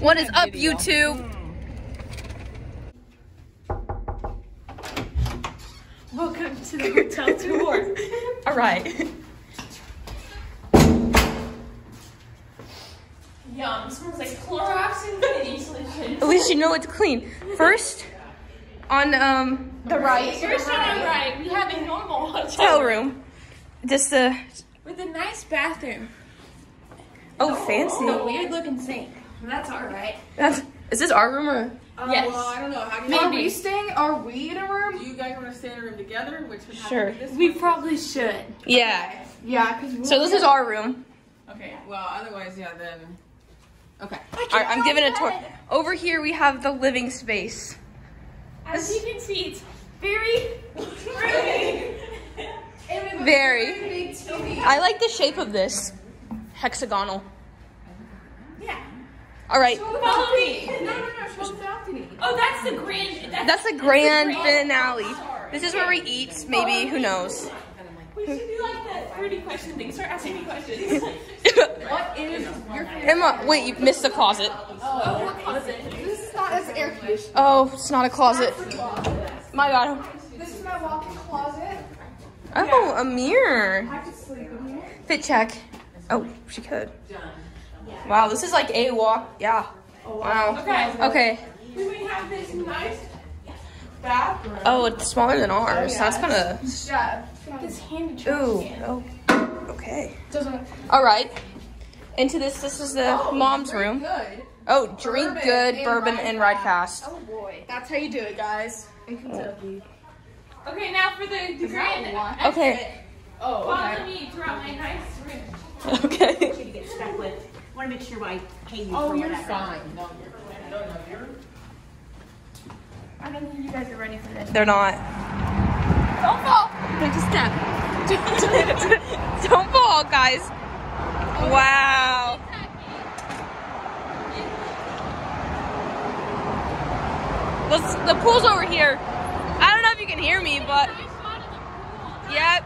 What is up, YouTube? Welcome to the hotel tour. All right. Yum, smells like Clorox Infinity solution. At least you know it's clean. First, on um the right First on our right, we have a normal hotel hotel room, just a... with a nice bathroom. oh fancy. The weird looking sink. That's all right. That's, is this our room or? Uh, yes. Well, I don't know. How do you Maybe. Are we we staying? Are we in a room? Do you guys want to stay in a room together? Which would Sure. this We one? probably should. Yeah. Yeah, because So this is our room. Okay. Well, otherwise, yeah. Then. Okay. All right, I'm giving a tour. Over here we have the living space. As you can see, it's very roomy. Very. big I like the shape of this. Hexagonal. Yeah. All right. Follow me. No, no, no. Show the balcony. Oh, that's the grand. That's, That's the grand finale. This is where we eat, maybe, who knows. We should do like that 30 question thing. Start asking me questions. What is your favorite? Emma, wait, you missed the closet. oh, what closet? This is not as air conditioned. Oh, it's not a closet. My God. This is my walk-in closet. Oh, a mirror. I could sleep in here. Fit check. Oh, she could. Wow, this is like a walk. Yeah. Oh, Wow. Okay. Okay. Then we have this nice bathroom. Oh, it's smaller than ours. That's kind of. Yeah. This handy Ooh. Oh. Okay. All right. Into this. This is the mom's room. Good. Oh, drink oh, Bourbon good and bourbon and ride fast. Oh boy. That's how you do it, guys. In oh. Kentucky. Okay, now for the, the grand. one? Okay. Oh, Follow me throughout my nice room. Okay. to get stuck with. Want to make sure I pay you Oh, for you're whatever. fine. I don't think you guys are ready for this. They're not. Don't fall. Take a step. Don't fall, guys. Wow. The, the pool's over here. I don't know if you can hear me, but yep.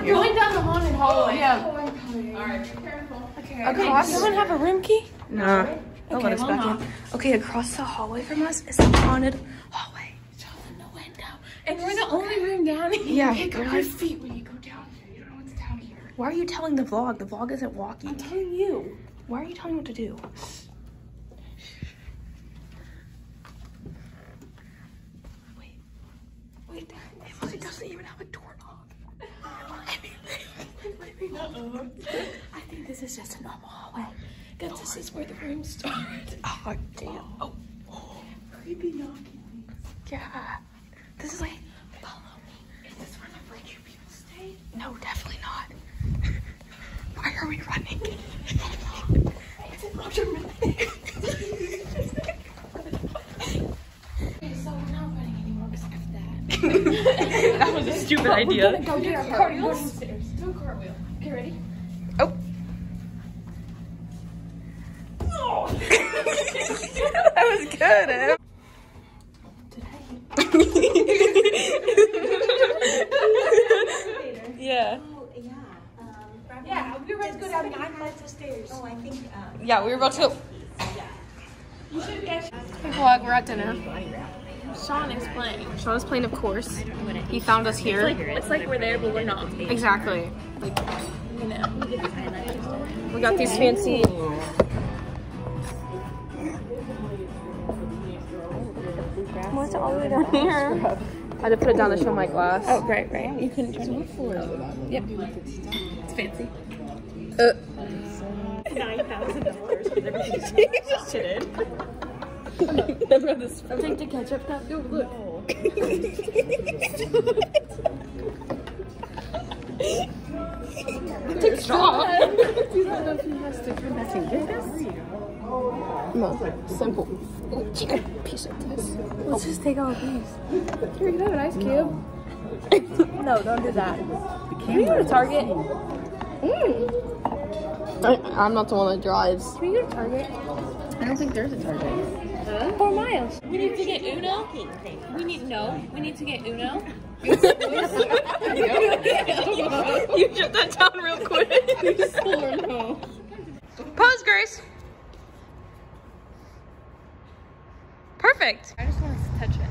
We're going down the haunted hallway. Oh, yeah. Oh, I'm. All right. Be careful. Okay. Okay. Does someone have a room key? No. Don't let us back in. Okay, across the hallway from us is a haunted hallway. Open the window. And we're the only room down here. Yeah. You pick up your feet when you go down here. You don't know what's down here. Why are you telling the vlog? The vlog isn't walking. I'm telling you. Why are you telling me what to do? Wait. Wait. It doesn't even have a doorknob. I think this is just a normal hallway. Because this is where the room starts. Oh, damn. Oh, Creepy knocking. yeah. This is like, Follow me. Is this where the rich people stay? no, definitely not. Why are we running? Okay, so we're not running anymore because of that. that was a stupid idea. Go get our? downstairs. Do a cartwheel. Okay, ready? Oh. That was good, yeah. Oh, yeah. Um, we were about to go down nine flights of stairs. oh, I think, um, Yeah, we were about to go. You should guess. Hey, vlog, we're at dinner. Sean is playing. Sean is playing, of course. He found us here. It's like we're there, but we're not. Exactly. Like, You know. we got these fancy. What's all the way down here? I had to put it down to show my glass. Oh, right, right. You couldn't turn it. Yep. It's fancy. Uh, $9,000 because everything's just chitted. remember this? Take the ketchup cup. Oh, look. Take a straw. No, simple. Oh, chicken piece of this. Let's just take all of these. Here, you can have an ice cube. No, don't do that. Can we go to Target? Mm. I, I'm not the one that drives. Can we go to Target? I don't think there's a Target. Four miles. We need to get Uno. We need no. We need to get Uno. you shut that down real quick. Perfect. I just want to touch it.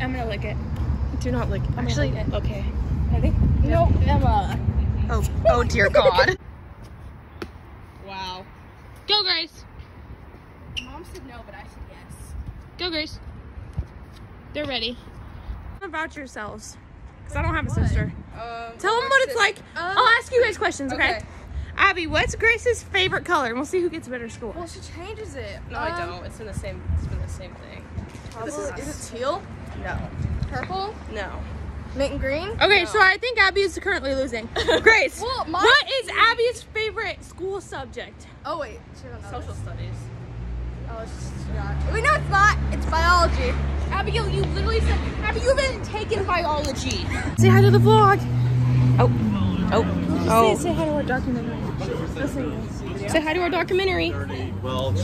I'm gonna lick it. Do not lick. gonna Actually, lick it. okay. Ready? No, Emma. Oh, oh dear God. wow. Go, Grace. Mom said no, but I said yes. Go, Grace. They're ready. About yourselves, because I don't have a sister. Um, Tell them what it's like. I'll ask you guys questions, okay? okay. Abby, what's Grace's favorite color? And we'll see who gets better score. Well, she changes it. No, I um, don't. It's been the same. It's been the same thing. This is, is it teal? No. Purple? No. Mint and green? Okay, so I think Abby is currently losing. Grace, Well, mine- what is Abby's favorite school subject? Oh, wait. She don't. Social studies. Oh, it's just not. Wait, no, it's not. It's biology. Abigail, you literally said, Abby, you haven't taken biology. Say hi to the vlog. Oh, oh, oh. Say, say hi to our documentary. Say hi to our documentary. Well,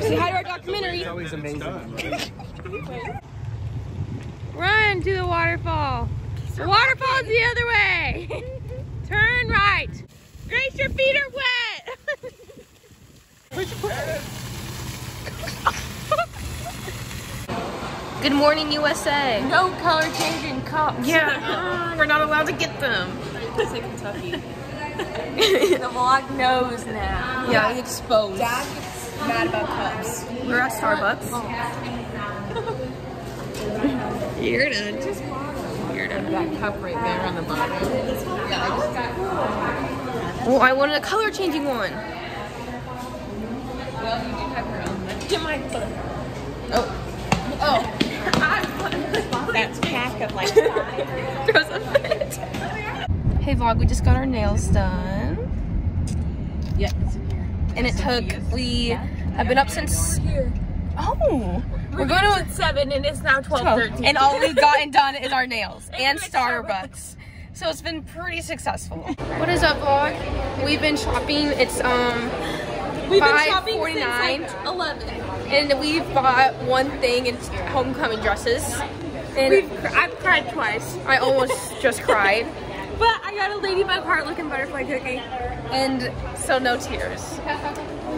Say hi to our documentary. always amazing. Run to the waterfall. The waterfall's the other way. Turn right. Grace, your feet are wet. Good morning, USA. No color changing cups. Yeah, we're not allowed to get them. Say Kentucky. The vlog knows now. Yeah, exposed. Dad gets mad about cups. We're at Starbucks. Oh. You're done. You're done. That cup right there on the bottom. Yeah, Well, I wanted a color changing one. Well, you do have your own. Get my Oh. Oh. That's pack of like throws a fit. Hey vlog, we just got our nails done. Yeah, it's in here. And it took, we have been up since, oh, we're going to, seven and it's now twelve thirteen. and all we've gotten done is our nails and Starbucks. So it's been pretty successful. What is up vlog? We've been shopping, it's um, We've been 5:49. shopping since like eleven. and we bought one thing, it's homecoming dresses. And I've cried twice, I almost just cried. But I got a ladybug heart looking butterfly cookie. And so no tears.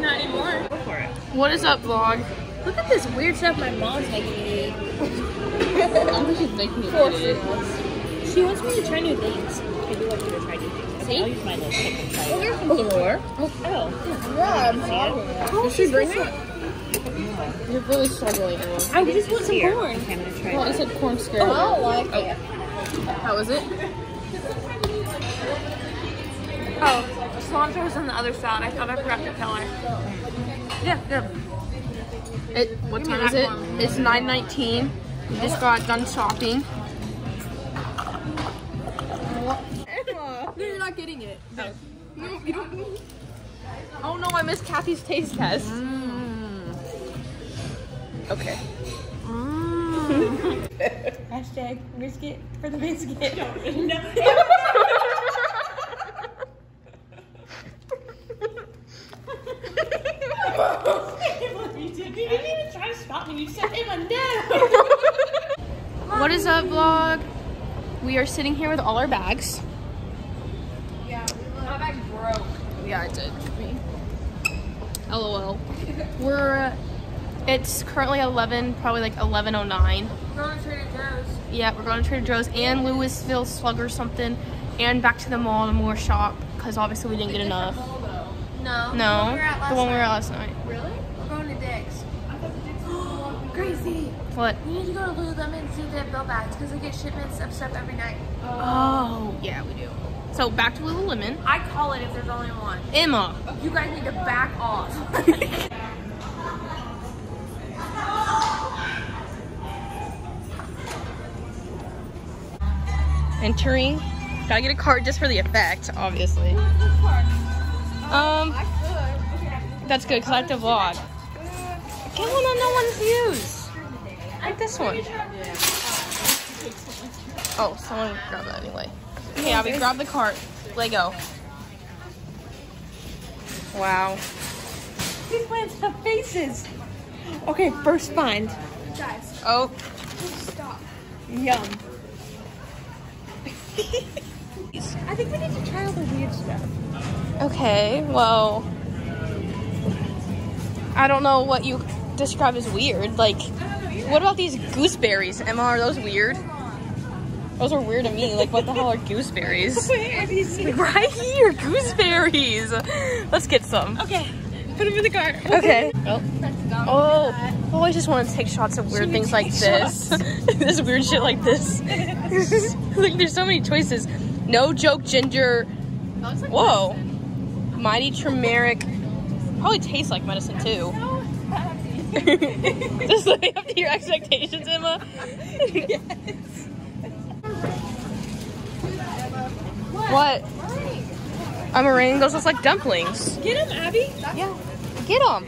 Not anymore. Go for it. What is up vlog? Look at this weird stuff my mom's making me eat. I don't think she's making me eat. She wants me to try new things. I do want you to try new things. See? I'll use my little pick and try. Here's some more. Oh. Yeah, I'm sorry. Did she bring it? You're really struggling, I just want some Here. corn. Okay, I'm gonna try Well, that. it said corn skirt. Oh, I don't like oh. it. How is it? Oh, cilantro's on the other side. I thought I forgot to tell her. Yeah, yeah. It, what time is it? It's 9.19. We just got done shopping. No, you're not getting it. No, you don't. Oh no, I missed Kathy's taste test. Mm. Okay. Mm. Hashtag biscuit for the biscuit. you didn't even try to stop me. You said, Emma, no. Is vlog? We are sitting here with all our bags. Yeah, my bag broke. Yeah, it did. Me. LOL. We're. uh, It's currently 11, probably like 11:09. We're going to Trader Joe's. Yeah, we're going to Trader Joe's and Louisville Slug or something, and back to the mall to more shop because obviously we didn't get enough. No. No, We were at last the one we night. at last night. What? We need to go to Lululemon and see if they have belt bags because they get shipments of stuff every night. Oh, yeah, we do. So back to Lululemon. I call it if there's only one. Emma. You guys need to back off. Entering. Gotta get a card just for the effect, obviously. Um, that's good because I have to vlog. Get one that no one's used. Like this one. Oh, someone grab that anyway. Okay, Abby, grab the cart. Lego. Wow. These plants have faces. Okay, first find. Guys, Oh, stop. Yum. I think we need to try all the weird stuff. okay. Well, I don't know what you describe as weird. Like, What about these gooseberries? Emma, are those weird? Those are weird to me. Like, what the hell are gooseberries? right here, gooseberries. Let's get some. Okay. Put them in the car. Okay. Oh. Oh. Oh, I just want to take shots of weird things like this. this weird shit like this. like, there's so many choices. No joke, ginger. Whoa. Mighty turmeric. Probably tastes like medicine too. Just living up to your expectations, Emma. What? A meringue? Those look like dumplings. Get them, Abby. Yeah. Get them.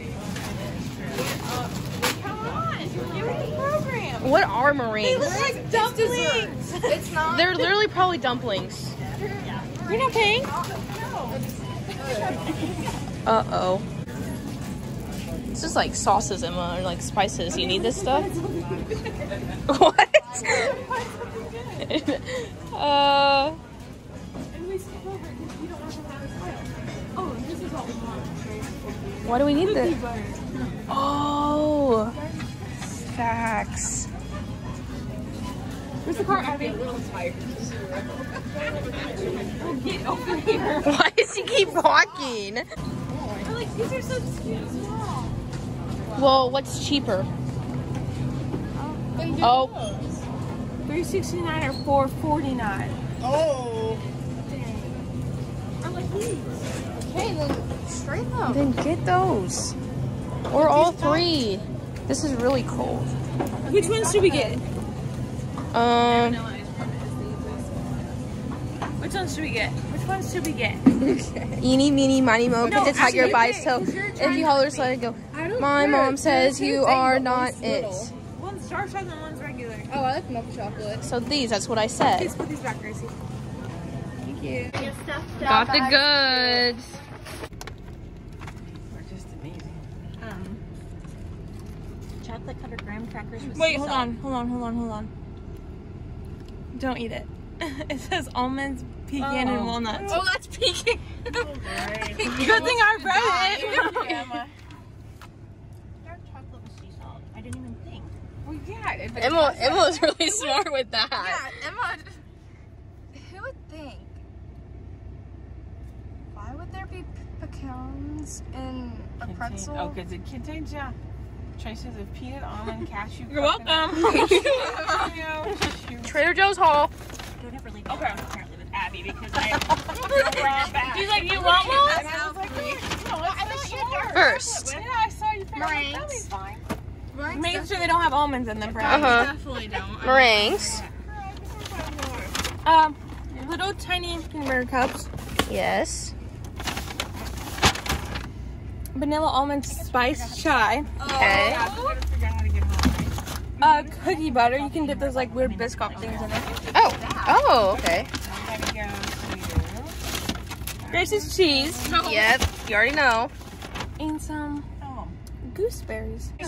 What are meringues? They look like dumplings. It's not. They're literally probably dumplings. You're not paying? Uh oh. This is like sauces, Emma, or like spices. You need this stuff? what? uh. Why do we need this? Oh. Facts. Where's the car, Abby? Why does he keep walking? like, these are so cute. Well, what's cheaper? Oh, 369 or 449 Oh. I like these. Okay, then straight them. then get those. Or all three. This is really cold. Which ones should we get? Um, Which ones should we get? Which ones should we get? eeny, meeny, miny, mo, No, put the tiger actually, by okay. If you holler, let it go. I don't My care. mom says you are not one's it. little. One's star chocolate and one's regular. Oh, I like milk chocolate. So these, that's what I said. Please put these back, Gracie. Thank you. Got the goods. We're just Um, chocolate covered graham crackers with Wait, hold on, hold on, hold on, hold on. Don't eat it. it says almonds, pecan, and walnuts. Oh, that's pecan. Good thing I read it. Dark chocolate with sea salt. I didn't even think. Well, yeah. If it Emma, Emma was really smart with that. Yeah, Emma. Who would think? Why would there be pecans in a pretzel? Oh, because it contains yeah, traces of peanut, almond, cashew. You're welcome. Trader Joe's haul. Don't ever leave Okay. okay. apparently with Abby because I am back. He's like, you want one? I was like, wait, no, I thought you were. First. Yeah, I saw you. found it. Meringues. That'll be fine. Right? Make sure they don't have almonds in them, Uh Brad. huh. Definitely don't. Meringues. Um, little tiny peanut butter cups, Yes. vanilla almond spice chai, Okay. Yeah, I gotta figure out how to get home. uh, cookie butter. You can dip those like weird biscuit things in it. Oh. Oh, okay. I gotta go to. Gracie's cheese Yep. You already know. and some. Gooseberries.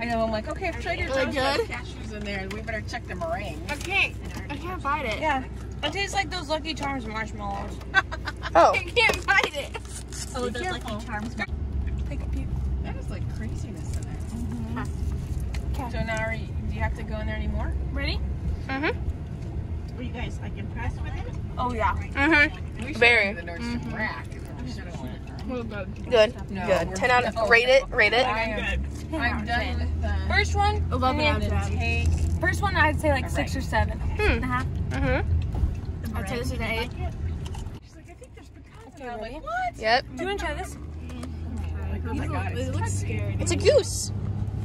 I know. I'm like, okay, if Trader Really Joe's has good? cashews in there, we better check the meringue. I can't. I can't bite it. Yeah, it tastes like those Lucky Charms marshmallows. Oh. I can't bite it. Oh, those Lucky Charms. Take a peek. That is like craziness in there. So now, are you, do you have to go in there anymore? Ready? Mhm. Were you guys like impressed with it? Oh yeah. Mhm. We should Very. go to the Nordstrom Rack. We should have went. Good. No, Good. Ten out of. no. Rate it. Rate it. I am, I'm done with the. First one. Eleven out of ten. First one, I'd say like six or seven Hmm. and a half. Mhm. I'd say this is an eight. She's like, I think there's pecans. Okay, And I'm ready? like, what? Yep. Do you want to try this? Oh my god, it's It looks scary. It's a goose.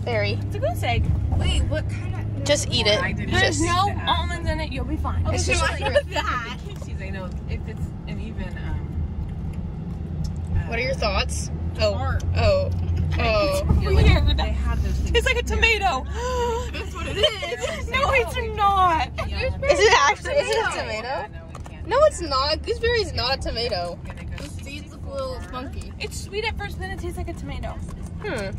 Very. It's a goose egg. Wait, what kind of? Just eat it. There's Just. no almonds in it. You'll be fine. It's just. like that. Casey's, I know if it's an even. Um, uh, What are your thoughts? Oh. Oh. Oh. Yeah, like, Weird. they had those. It's like a tomato. That's what it is. no, it's not. Yeah, Is it actually? Is it a tomato? Yeah, no. No, it's not. Gooseberry is not a tomato. We're gonna go The seeds look a little funky. It's sweet at first, then it tastes like a tomato. Hmm.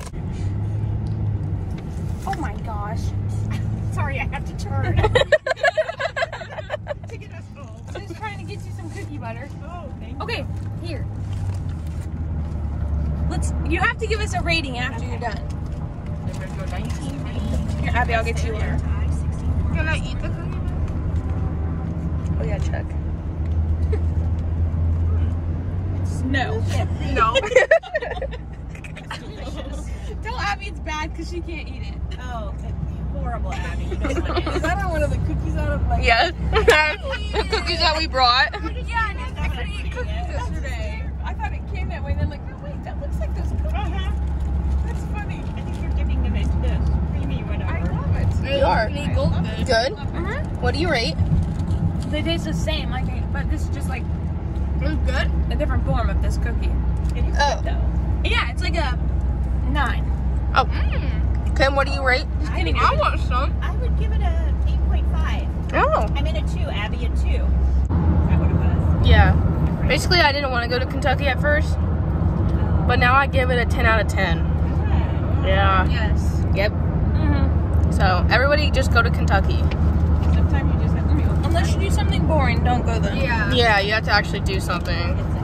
Oh my gosh. Sorry, I have to turn. to get us home. Just trying to get you some cookie butter. Oh, thank Okay, here. Let's. You have to give us a rating after you're done. We're gonna go 19 Here, Abby, I'll get you one. Can I eat the cookie? Oh yeah, Chuck. No. No. Tell Abby it's bad because she can't eat it. Oh, horrible, Abby. You don't want it. Is that on one of the cookies out of like? Yeah. the cookies that we brought. yeah, I, didn't- I couldn't eat cookies yesterday. I thought it came that way. Then like, oh wait, that looks like those cookies. Uh-huh. That's funny. I think you're giving them it the creamy whatever. I love it. You are. Good. Good. What do you rate? They taste the same, like, but this is just like It was good. a different form of this cookie. It is Oh. good though. Yeah, it's like a nine. Oh, Mm. Kim, what do you rate? Just kidding. I want some. I would give it a 8.5. Oh. I'm in a 2, Abby a 2. Is that what it was? Yeah. Basically, I didn't want to go to Kentucky at first, but now I give it a 10 out of 10. Yeah. Yes. Yep. So everybody just go to Kentucky. Sometimes you just have to be Unless you do something boring, don't go there. Yeah. Yeah, you have to actually do something. It's